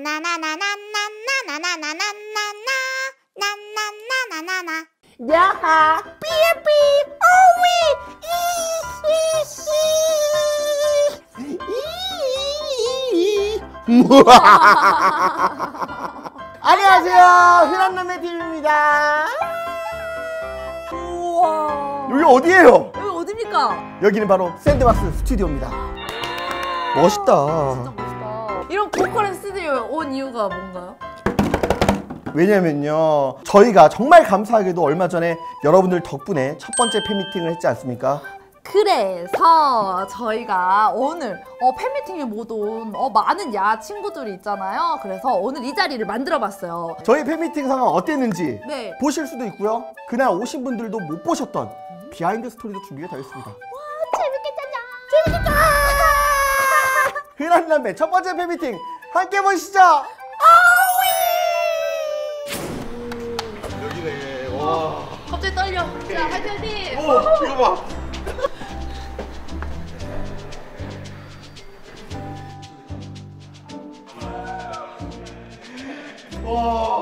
나나나나나나나나나나나나나나나나나나 야하 삐삐 오위 안녕하세요 흔한남의 팀입니다 우와. 여기 어디예요? 여기 어딥니까? 여기는 바로 샌드박스 스튜디오입니다 멋있다 진짜 멋있다. 이런 고퀄의 스튜디오에 온 이유가 뭔가요? 왜냐면요 저희가 정말 감사하게도 얼마 전에 여러분들 덕분에 첫 번째 팬미팅을 했지 않습니까? 그래서 저희가 오늘 어, 팬미팅에 못 온 어, 많은 야 친구들이 있잖아요. 그래서 오늘 이 자리를 만들어 봤어요. 저희 팬미팅 상황 어땠는지 네. 보실 수도 있고요 그날 오신 분들도 못 보셨던 behind story도 준비가 되어 있습니다 재밌겠다. 흔한 남매 첫 번째 팬미팅 함께 보시죠 여기네 와 갑자기 떨려. 자, 화이팅 화이팅. 오, 이거 봐. 와.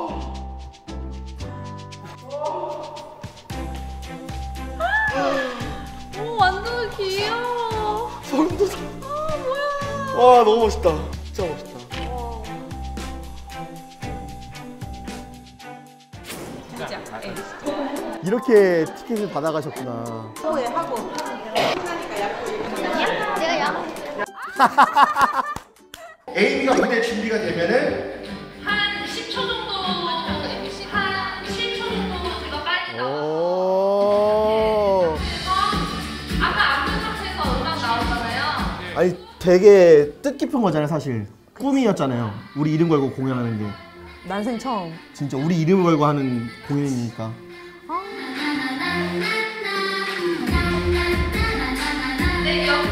와, 너무 멋있다. 진짜 멋있다. 이렇게 티켓을 받아가셨구나. 에이미가 되게 뜻깊은 거잖아요, 사실. 꿈이었잖아요. 우리 이름 걸고 공연하는 게. 난생 처음. 진짜 우리 이름 걸고 하는 공연이니까. 네, 해주시고요.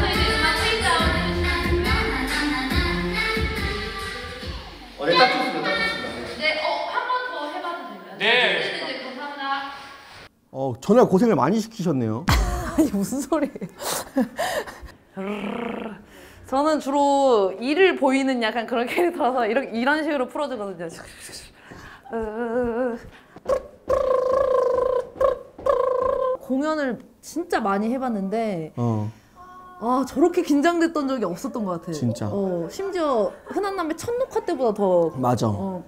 어, 네, 딱 좋습니다. 딱 좋습니다. 네, 어, 한 번 더 해봐도 될까요? 네. 네, 네, 감사합니다. 어, 전화 고생을 많이 시키셨네요. 아니 무슨 소리예요? 저는 주로 일을 보이는 약간 그런 캐릭터라서 이런 이런 식으로 풀어주거든요. 공연을 진짜 많이 해봤는데 어. 아 저렇게 긴장됐던 적이 없었던 것 같아요. 진짜. 어, 심지어 흔한 남의 첫 녹화 때보다 더 맞아. 어,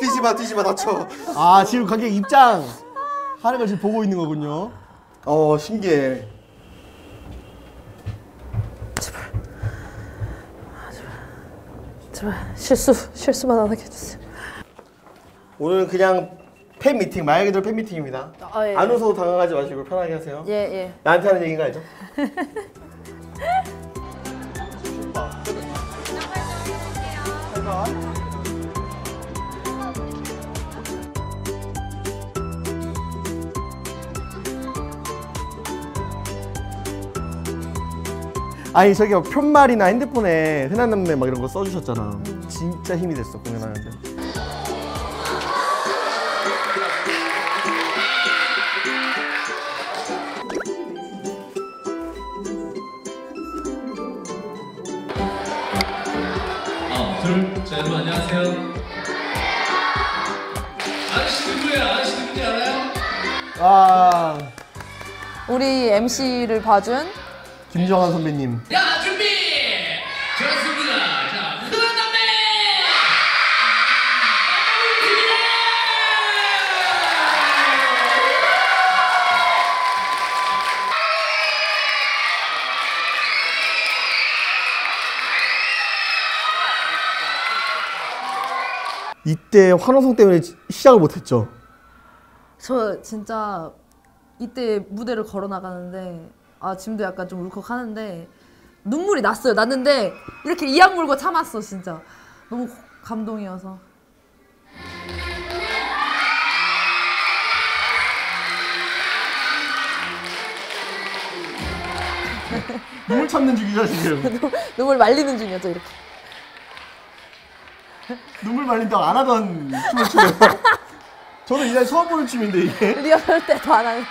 뛰지 마, 뛰지 마, 다쳐. 아, 지금 관객 입장 하는 걸 지금 보고 있는 거군요. 어, 신기해. 제발 실수 실수만 안 하게 해주세요. 오늘은 그냥 팬 미팅, 말 그대로 팬 미팅입니다. 아, 예. 안 웃어도 당황하지 마시고 편하게 하세요. 예 예. 나한테 하는 얘기인 거 알죠? 아니 저기 편말이나 핸드폰에 흔한 남매 막 이런 거 써주셨잖아. 진짜 힘이 됐어 공연하는데. 하나, 둘, 자 여러분 안녕하세요. 아저씨 누구예요? 아저씨 누군지 알아요? 아 우리 MC를 봐준 김정환 선배님. 야 준비! 좋습니다. 자 흔한 남매! 이때 환호성 때문에 시- 시작을 못했죠. 저 진짜 이때 무대를 걸어 나가는데 아 지금도 약간 좀 울컥하는데 눈물이 났어요. 났는데 이렇게 이악 물고 참았어 진짜 너무 고- 감동이어서 눈물 참는 중이죠 지금. 눈- 눈물 말리는 중이었죠 이렇게. 눈물 말린다고 안 하던 춤을 추네요. 저는 이날 처음 보는 춤인데 이게. 리허설 때더안 하는.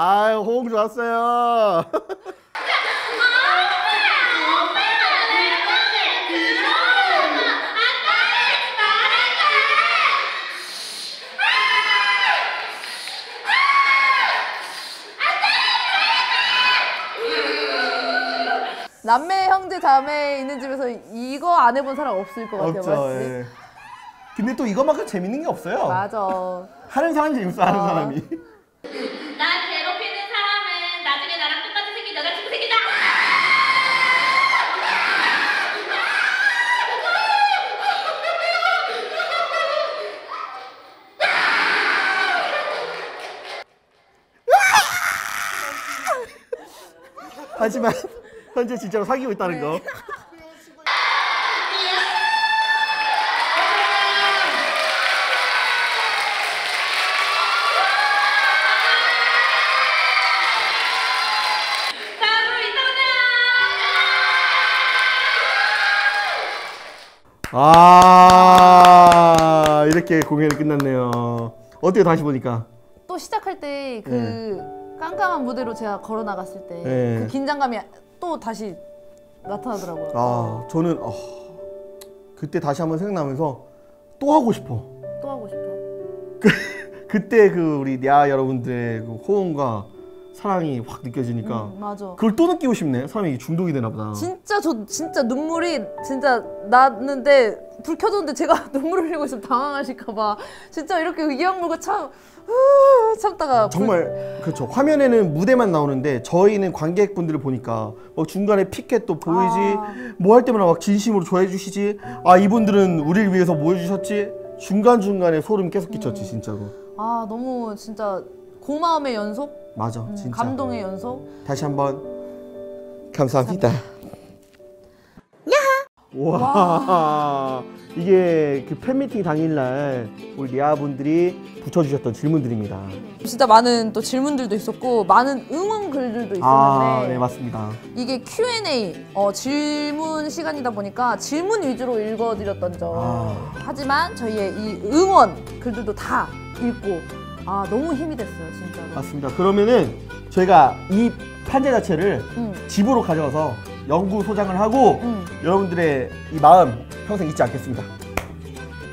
아 호응 좋았어요. 남매 형제 자매 있는 집에서 이거 안 해본 사람 없을 것 같아요. 없죠. 맞지? 예. 근데 또 이거만큼 재밌는 게 없어요. 맞아. 하는 사람이 재밌어 하는 아. 사람이. 하지만 현재 진짜로 사귀고 있다는 거. 아 이렇게 공연이 끝났네요. 어때요 다시 보니까? 또 시작할 때그 깜깜한 무대로 제가 걸어 나갔을 때그 네. 긴장감이 또 다시 나타나더라고요. 아 저는 어, 그때 다시 한번 생각나면서 또 하고 싶어. 또 하고 싶어. 그때 그 우리 야 여러분들의 그 호응과 사랑이 확 느껴지니까 음, 맞아. 그걸 또 느끼고 싶네. 사람이 중독이 되나 보다. 진짜 저 진짜 눈물이 진짜 났는데 불 켜졌는데 제가 눈물 흘리고 있으면 당황하실까 봐 진짜 이렇게 이악 물고 참 으, 참다가 불- 정말 그렇죠. 화면에는 무대만 나오는데 저희는 관객분들을 보니까 뭐 중간에 피켓도 보이지 아. 뭐할 때마다 막 진심으로 좋아해 주시지 아 이분들은 우리를 위해서 뭐 해주셨지 중간 중간에 소름 계속 끼쳤지 진짜로 아 너무 진짜 고마움의 연속, 맞아 음, 진짜 감동의 연속. 다시 한번 감사합니다. 와 이게 그 팬미팅 당일날 우리 리아분들이 붙여주셨던 질문들입니다. 진짜 많은 또 질문들도 있었고 많은 응원 글들도 있었는데 아, 네 맞습니다. 이게 Q&A 어, 질문 시간이다 보니까 질문 위주로 읽어드렸던 점. 아. 하지만 저희의 이 응원 글들도 다 읽고 아 너무 힘이 됐어요 진짜로. 맞습니다. 그러면은 저희가 이 판재 자체를 응, 집으로 가져가서 연구 소장을 하고 응. 여러분들의 이 마음 평생 잊지 않겠습니다.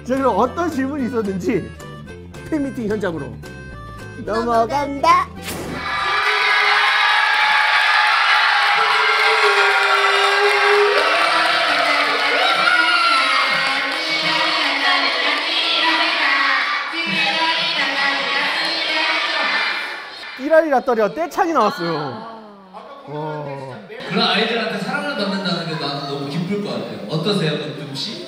자 그럼 어떤 질문이 있었는지 팬미팅 현장으로 넘어간다. 띠라리라 떨려 떼창이 나왔어요. 와. 그런 아이들한테 사랑을 받는다는 게 나는 너무 기쁠 것 같아요. 어떠세요, 은tum 씨?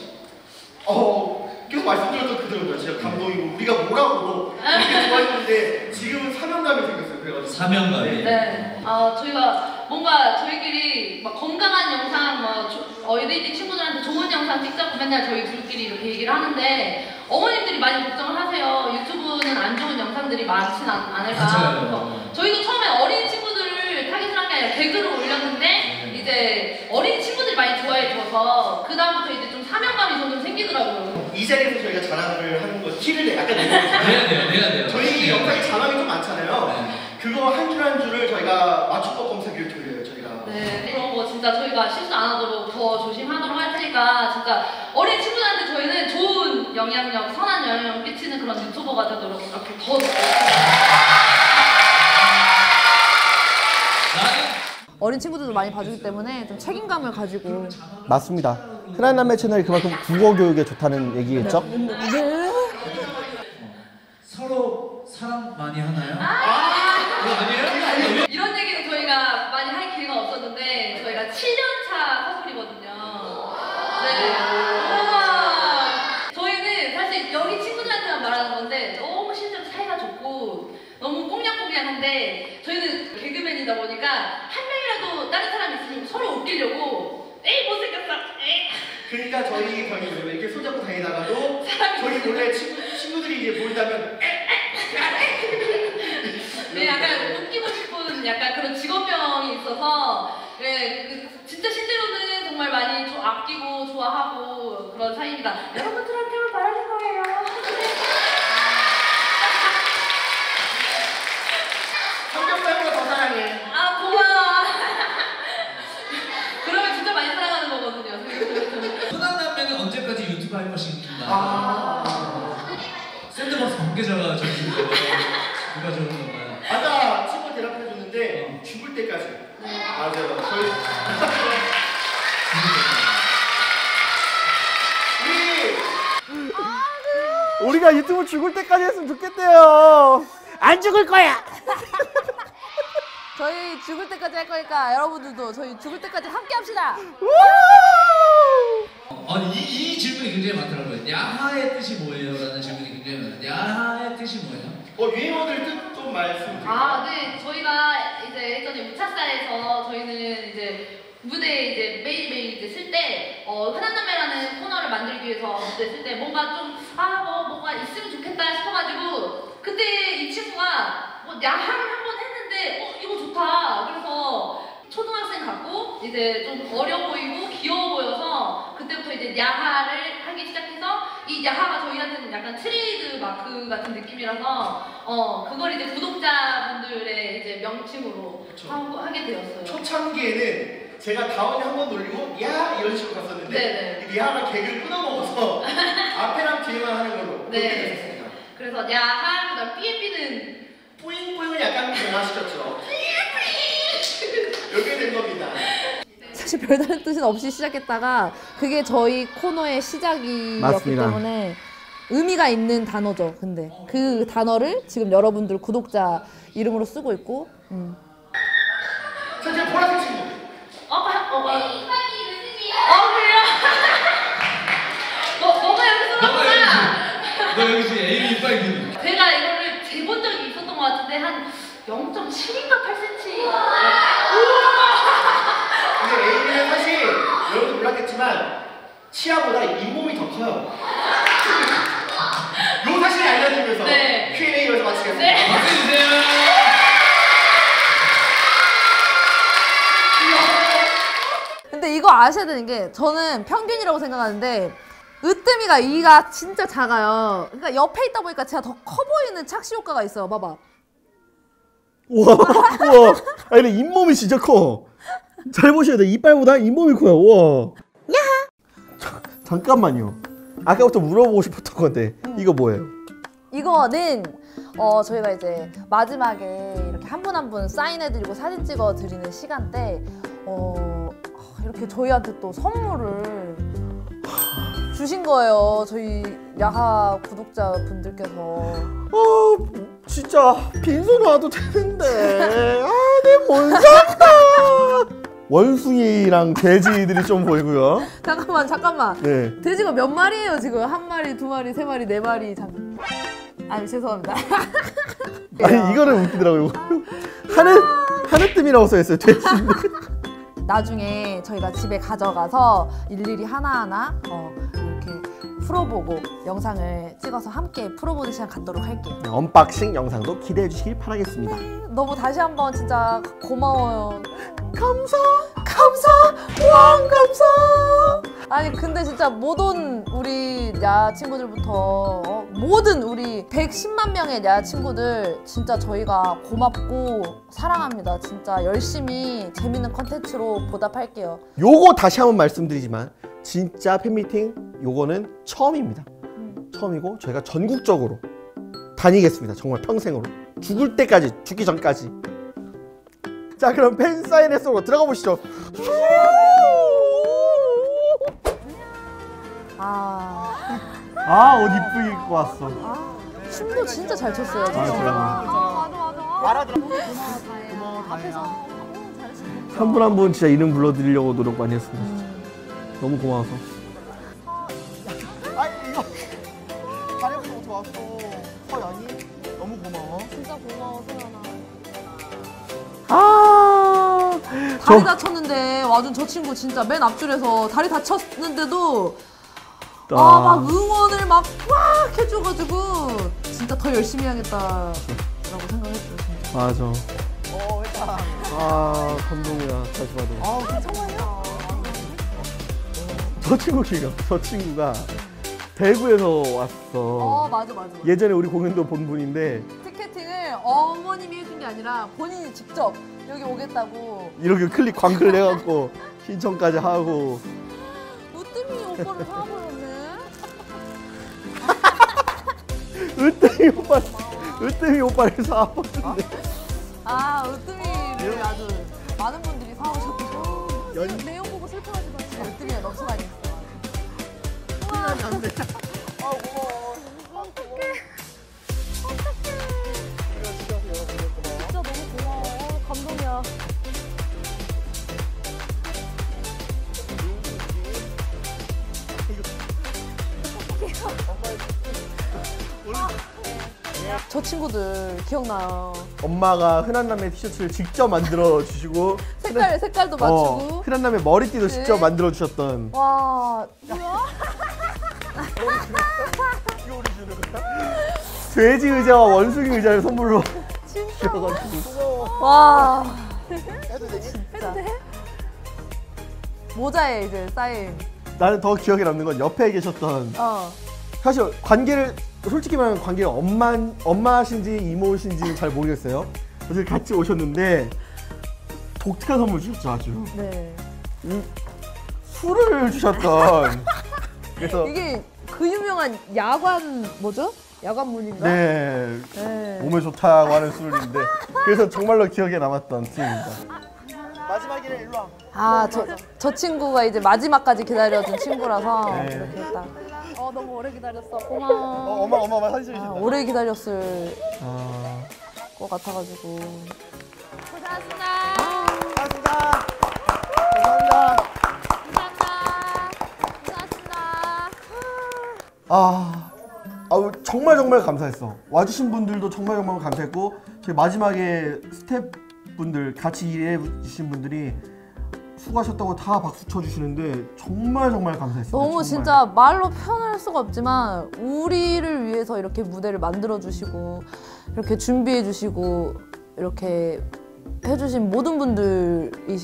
어, 계속 말씀드렸던 그대로요. 진짜 감동이고 우리가 뭐라고 이렇게 좋아했는데 지금은 사명감이 생겼어요. 그래가지고 사명감이. 네. 어, 저희가 뭔가 저희끼리 막 건강한 영상, 뭐 조- 어, LED 친구들한테 좋은 영상 찍자고 맨날 저희 둘끼리 이렇게 얘기를 하는데 어머님들이 많이 걱정을 하세요. 유튜브는 안 좋은 영상들이 많진 않, 않을까. 맞아요. 그래서 저희도 처음에 어린 친구들을 타깃을 한 게 아니라 개그를 올렸는데 이제 어린 줘서 그 다음부터 이제 좀 사명감이 점점 생기더라고요. 이 자리에서 저희가 자랑을 하는 거 티를 약간. 내야 돼요, 내야 돼요. 저희 영상에 자랑이 좀 많잖아요. 네. 그거 한 줄 한 줄을 저희가 맞춤법 검사기를 돌려요. 저희가. 네, 그런 거 진짜 저희가 실수 안 하도록 더 조심하도록 할 테니까 진짜 어린 친구들한테 저희는 좋은 영향력, 선한 영향력 끼치는 그런 유튜버가 되도록 이렇게 더 어린 친구들도 많이 봐주기 때문에 좀 책임감을 가지고 맞습니다. 흔한 남매 채널이 그만큼 국어 교육에 좋다는 얘기겠죠? 서로 사랑 많이 하나요? 그거 아니에요? 이런 얘기는 저희가 많이 할 기회가 없었는데 저희가 7년차 커플이거든요. 네. 우와. 저희는 사실 여기 친구들한테만 말하는 건데 너무 실제로 사이가 좋고 너무 꽁냥꽁냥한데 저희는 개그맨이다 보니까 한 명 다른 사람 있으면 서로 웃기려고 에이 못생겼어 에이 그러니까 저희 저희 이렇게 손잡고 다니다가도 저희 몰래 친구, 친구들이 이제 모인다면 네, 약간 웃기고 싶은 약간 그런 직업병이 있어서 네, 그 진짜 실제로는 정말 많이 조- 아끼고 좋아하고 그런 사이입니다. 여러분들한테만 바라는 거예요. 관계자가 거 누가 저러는 건가요? 아까 친구 대답해 줬는데 죽을 때까지. 맞아요. 저희 우리 우리가 유튜브 죽을 때까지 했으면 좋겠대요. 안 죽을 거야. 저희 죽을 때까지 할 거니까 여러분들도 저희 죽을 때까지 함께 합시다. 아니 이, 이 질문이 굉장히 많더라고요. 야하의 뜻이 뭐예요? 라는 질문이 많아요. 야하의 뜻이 뭐예요? 어, 유행어들 뜻좀 말씀드릴까요? 아, 네. 저희가 이제 예전에 우차사에서 저희는 이제 무대에 이제 매일매일 이제 쓸 때, 어, 흔한 남매라는 코너를 만들기 위해서 무대 쓸 때 뭔가 좀, 아, 뭐, 뭐가 있으면 좋겠다 싶어가지고, 그때 이 친구가 뭐 야한 한번 했는데, 어, 이거 좋다. 그래서 초등학생 같고, 이제 좀 어려 보이고 귀여워 보여서, 그때부터 이제 야하를 하기 시작해서, 이 야하가 저희한테는 약간 트레이드 마크 같은 느낌이라서, 어, 그걸 이제 구독자분들의 이제 명칭으로 그쵸. 하고, 하게 되었어요. 초창기에는 제가 다운이 한번 놀리고 야 이런 식으로 갔었는데 네네. 이 야가 개그를 끊어먹어서 앞에랑 뒤에만 하는 걸로 그렇게 네. 됐습니다. 그래서 야하, 그 다음 삐에삐는 뿌잉뿌잉을 약간 변화시켰죠. 이렇게 된 겁니다. 사실 별다른 뜻은 없이 시작했다가 그게 저희 코너의 시작이었기 맞습니다. 때문에 의미가 있는 단어죠. 근데 그 단어를 지금 여러분들 구독자 이름으로 쓰고 있고 음. 자, 이제 보라색 친구. 어, 봐, 어, 봐. 어, 그래요? 너, 너가 여기. 여기지. 너 여기지. 에이미 이빨기니. 제가 이거를 재본 적이 있었던 것 같은데 한 0.7인가 8cm. 근데 에이미는 사실 여러분도 몰랐겠지만 치아보다 잇몸이 더 커요. 요 사실을 알려드리면서 네. Q&A 여기서 마치겠습니다. 네. 박수 주세요. 근데 이거 아셔야 되는 게 저는 평균이라고 생각하는데 으뜸이가 이가 진짜 작아요. 그러니까 옆에 있다 보니까 제가 더 커 보이는 착시 효과가 있어요. 봐봐. 우와, 우와. 아니, 근데 잇몸이 진짜 커. 잘 보셔야 돼. 이빨보다 잇몸이 커요. 우와. 자, 잠깐만요. 아까부터 물어보고 싶었던 건데, 이거 뭐예요? 이거는 어 저희가 이제 마지막에 이렇게 한 분 한 분 사인해드리고 사진 찍어 드리는 시간 때 어, 이렇게 저희한테 또 선물을 주신 거예요. 저희 야하 구독자 분들께서 어, 진짜 빈손 와도 되는데. 아, 내못 샀다. 원숭이랑 돼지들이 좀 보이고요. 잠깐만 잠깐만 네. 돼지가 몇 마리예요 지금 한 마리 두 마리 세 마리 네 마리 잠. 아니 죄송합니다. 아니, 이거는 웃기더라고요. 하늘, 하늘뜸이라고 써있어요. 돼지인데. 나중에 저희가 집에 가져가서 일일이 하나하나 어, 풀어보고 영상을 찍어서 함께 풀어보는 시간 갖도록 할게요. 네, unboxing 영상도 기대해 주시길 바라겠습니다. 너무 다시 한번 진짜 고마워요. 감사. 감사! 왕 감사! 아니 근데 진짜 모든 우리 야 친구들부터 어, 모든 우리 110만 명의 야 친구들 진짜 저희가 고맙고 사랑합니다. 진짜 열심히 재밌는 컨텐츠로 보답할게요. 요거 다시 한번 말씀드리지만 진짜 팬미팅 요거는 처음입니다. 처음이고 저희가 전국적으로 다니겠습니다. 정말 평생으로 죽을 때까지 죽기 전까지. 자 그럼 팬 사인회 속으로 들어가 보시죠. 아, 아 옷 이쁘게 입고 왔어. 춤도 진짜 잘 췄어요. 아, 진짜. 제가 한분한분 진짜 이름 불러드리려고 노력 많이 했습니다. 너무 고마워서. 아니 이거 다리부터 어떻게 왔어? 서연이 너무 고마워. 진짜 고마워 소연아. 아, 다리 저 다쳤는데 와준 저 친구 진짜 맨 앞줄에서 다리 다쳤는데도 아 막 응원을 막 막 해줘가지고 진짜 더 열심히 해야겠다라고 생각했어요 진짜. 맞아. 어, 회장. 아, 감동이야. 다시 봐도. 아 정말요? 저 친구 기억. 저 친구가 대구에서 왔어. 어 맞아 맞아. 맞아. 예전에 우리 공연도 본 분인데 티켓팅을 어머님이 해준 게 아니라 본인이 직접 여기 오겠다고 이렇게 클릭 광클 해갖고 신청까지 하고 우뜸이 오빠를 사버렸네. 으뜸이 오빠 으뜸이 오빠를 사왔는데 아 으뜸이를 아주 많은 분들이 사오셨고 연- 내용 보고 슬퍼하지 마세요. 으뜸이가 많이 있어. 우와. 아 고마워. 어떡해. 진짜 너무 고마워. 어, 감동이야. 저 친구들 기억나요. 엄마가 흔한 남의 티셔츠를 직접 만들어 주시고 색깔 색깔도 어, 맞추고. 흔한 남의 머리띠도 직접 네. 만들어 주셨던 와 뭐야? 돼지 의자와 원숭이 의자를 선물로 주셔가지고 와. 진짜. 모자에 이제 쌓인. 나는 더 기억에 남는 건 옆에 계셨던 어. 사실 관계를 솔직히 말하면 관계가 엄마 엄마신지 이모신지 잘 모르겠어요. 어제 같이 오셨는데 독특한 선물 주셨죠 아주 네. 술을 주셨던 그래서 이게 그 유명한 야관 뭐죠? 야관문인가? 네 네. 몸에 좋다고 하는 술인데 그래서 정말로 기억에 남았던 팀입니다. 마지막에는 일로 와. 아, 저, 저 친구가 이제 마지막까지 기다려준 친구라서 네. 이렇게 딱. 어, 너무 오래 기다렸어. 어, 고마워. 엄마 엄마 엄마 사진 아, 찍으신다. 오래 기다렸을 아, 것 같아가지고. 고생하셨습니다. 감사합니다. 감사합니다. 고생하셨습니다. 아, 아우, 정말 정말 감사했어. 와주신 분들도 정말 정말 감사했고 저희 마지막에 스태프분들 같이 일해 주신 분들이 수고하셨다고 다 박수 쳐주시는데 정말 정말 감사했어요. 너무 진짜 말로 표현할 수가 없지만 우리를 위해서 이렇게 무대를 만들어 주시고 이렇게 준비해 주시고 이렇게 해주신 모든 분들이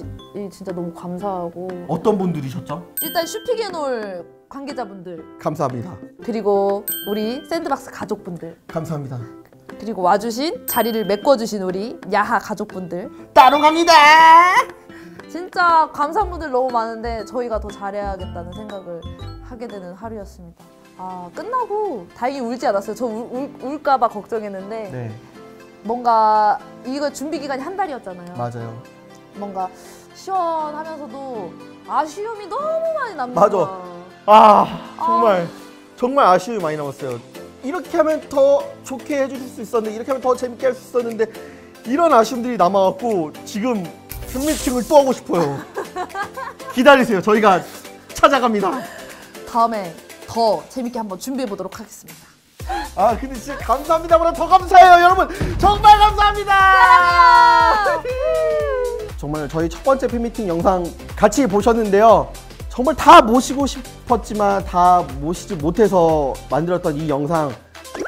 진짜 너무 감사하고 어떤 분들이셨죠? 일단 슈피게놀 관계자분들 감사합니다. 그리고 우리 샌드박스 가족분들 감사합니다. 그리고 와주신 자리를 메꿔주신 우리 야하 가족분들 따로 갑니다. 진짜 감사한 분들 너무 많은데 저희가 더 잘해야겠다는 생각을 하게 되는 하루였습니다. 아 끝나고 다행히 울지 않았어요. 저 울, 울, 울까봐 걱정했는데 네, 뭔가 이거 준비 기간이 한 달이었잖아요. 맞아요. 뭔가 시원하면서도 아쉬움이 너무 많이 남는 맞아. 거야. 아 정말 정말 아쉬움이 많이 남았어요. 이렇게 하면 더 좋게 해주실 수 있었는데 이렇게 하면 더 재밌게 할 수 있었는데 이런 아쉬움들이 남아갖고 지금 팬미팅을 또 하고 싶어요. 기다리세요. 저희가 찾아갑니다. 다음에 더 재밌게 한번 준비해 보도록 하겠습니다. 아 근데 진짜 감사합니다보다 더 감사해요 여러분. 정말 감사합니다. 정말 저희 첫 번째 팬미팅 영상 같이 보셨는데요. 정말 다 모시고 싶었지만 다 모시지 못해서 만들었던 이 영상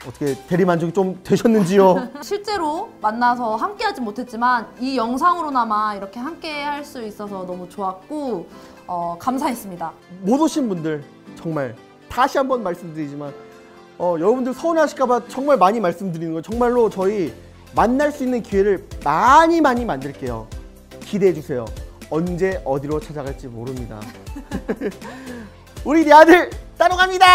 어떻게 대리만족이 좀 되셨는지요? 실제로 만나서 함께하지 못했지만 이 영상으로나마 이렇게 함께 할 수 있어서 너무 좋았고 어, 감사했습니다. 못 오신 분들 정말 다시 한번 말씀드리지만 어, 여러분들 서운하실까봐 정말 많이 말씀드리는 거예요. 정말로 저희 만날 수 있는 기회를 많이 많이 만들게요. 기대해 주세요. 언제 어디로 찾아갈지 모릅니다. 우리 네 아들 따로 갑니다.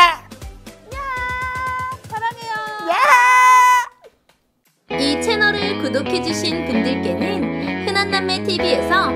이 채널을 구독해 주신 분들께는 흔한 남매 TV에서